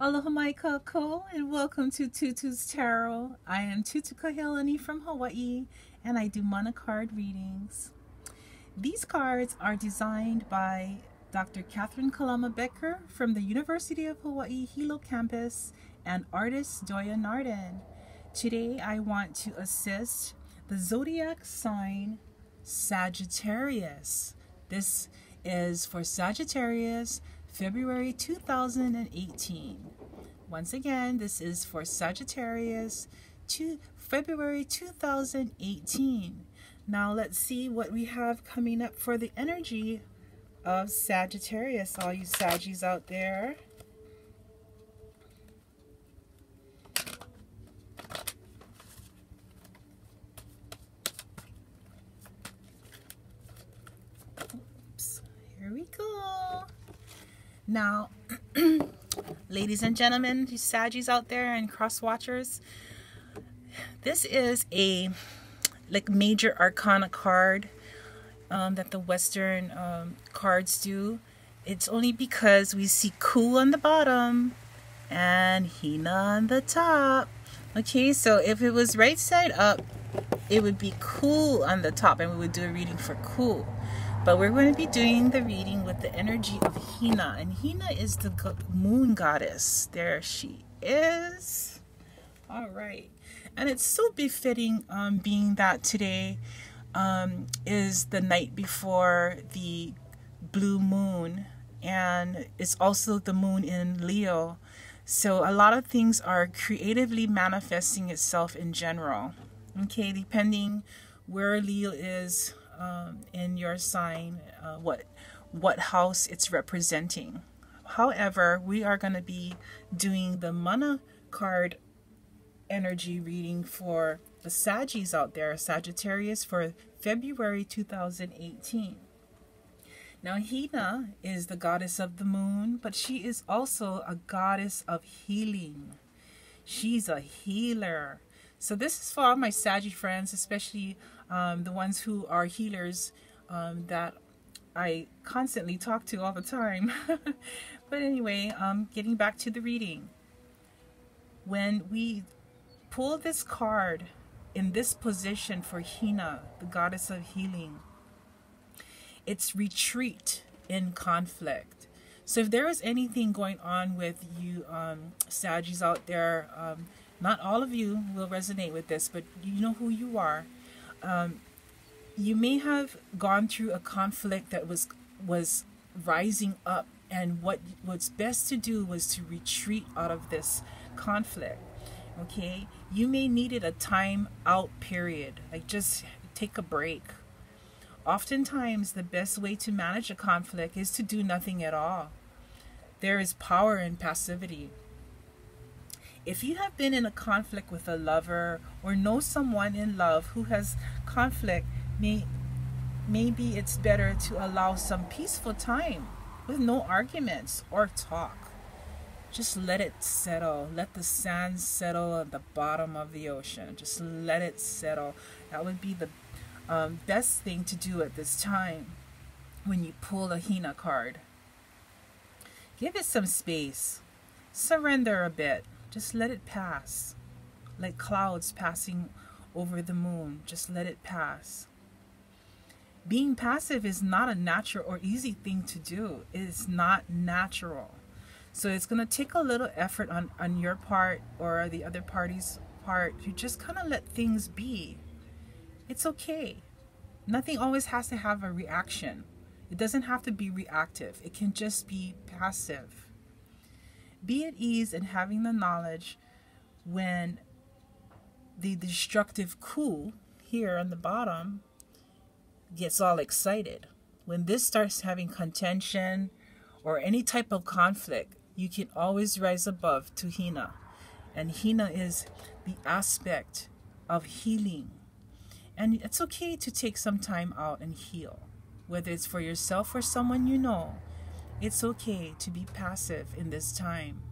Aloha mai kakou and welcome to Tutu's Tarot. I am Tutu Kahelani from Hawaii and I do mana card readings. These cards are designed by Dr. Catherine Kalama Becker from the University of Hawaii Hilo campus and artist Doya Nardin. Today I want to assist the zodiac sign Sagittarius. This is for Sagittarius February 2018. Once again, this is for Sagittarius to February 2018. Now let's see what we have coming up for the energy of Sagittarius, all you Saggies out there. Oops, here we go. Now, ladies and gentlemen, you Saggies out there and cross watchers, this is a like major arcana card um, that the Western um, cards do. It's only because we see Ku on the bottom and Hina on the top. Okay, so if it was right side up, it would be Ku on the top and we would do a reading for Ku. But we're going to be doing the reading with the energy of Hina. And Hina is the moon goddess. There she is. All right. And it's so befitting um, being that today um, is the night before the blue moon. And it's also the moon in Leo. So a lot of things are creatively manifesting itself in general. Okay, depending where Leo is um, in your sign, uh, what what house it's representing. However, we are going to be doing the mana card energy reading for the Saggies out there, Sagittarius for February 2018. Now, Hina is the goddess of the moon, but she is also a goddess of healing. She's a healer. So, this is for all my Saggy friends, especially um, the ones who are healers um, that I constantly talk to all the time. but anyway, um, getting back to the reading. When we pull this card in this position for Hina, the goddess of healing, it's retreat in conflict. So if there is anything going on with you um, out there, um, not all of you will resonate with this, but you know who you are um, you may have gone through a conflict that was was rising up and what what's best to do was to retreat out of this conflict okay? You may needed a time out period like just take a break. Oftentimes the best way to manage a conflict is to do nothing at all. There is power in passivity if you have been in a conflict with a lover or know someone in love who has conflict, may, maybe it's better to allow some peaceful time with no arguments or talk. Just let it settle. Let the sand settle at the bottom of the ocean. Just let it settle. That would be the um, best thing to do at this time when you pull a Hina card. Give it some space. Surrender a bit. Just let it pass. Like clouds passing over the moon. Just let it pass. Being passive is not a natural or easy thing to do. It is not natural. So it's going to take a little effort on, on your part or the other party's part. You just kind of let things be. It's okay. Nothing always has to have a reaction. It doesn't have to be reactive. It can just be passive. Be at ease in having the knowledge when the destructive Ku here on the bottom gets all excited. When this starts having contention or any type of conflict, you can always rise above to Hina. And Hina is the aspect of healing. And it's okay to take some time out and heal, whether it's for yourself or someone you know. It's okay to be passive in this time.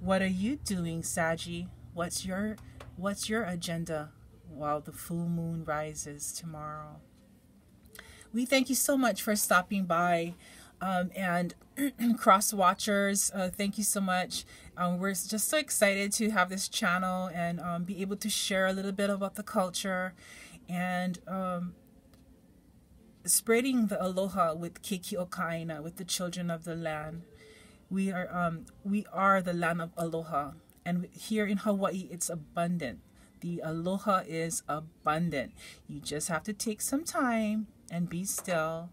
What are you doing, Saji? What's your what's your agenda while the full moon rises tomorrow? We thank you so much for stopping by Um, and cross watchers, uh, thank you so much. Um, we're just so excited to have this channel and um, be able to share a little bit about the culture and um, spreading the aloha with Keiki o ka aina, with the children of the land. We are um, we are the land of aloha, and here in Hawaii, it's abundant. The aloha is abundant. You just have to take some time and be still,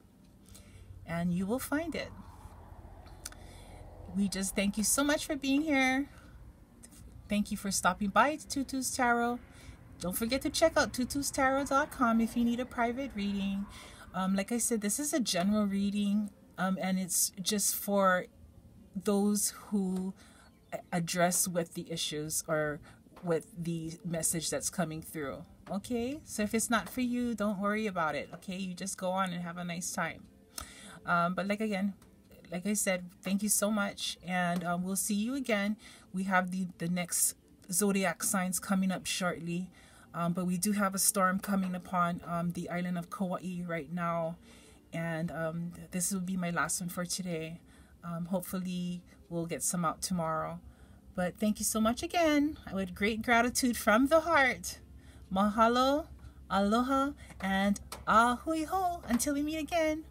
and you will find it. We just thank you so much for being here. Thank you for stopping by Tutu's Tarot. Don't forget to check out tutustarot.com if you need a private reading. Um, like I said, this is a general reading, um, and it's just for those who address with the issues or with the message that's coming through. Okay, so if it's not for you, don't worry about it. Okay, you just go on and have a nice time. Um, but like again, like I said, thank you so much, and um, we'll see you again. We have the the next zodiac signs coming up shortly. Um, but we do have a storm coming upon um, the island of Kauai right now. And um, this will be my last one for today. Um, hopefully, we'll get some out tomorrow. But thank you so much again. With great gratitude from the heart. Mahalo, aloha, and a hui hou. Until we meet again.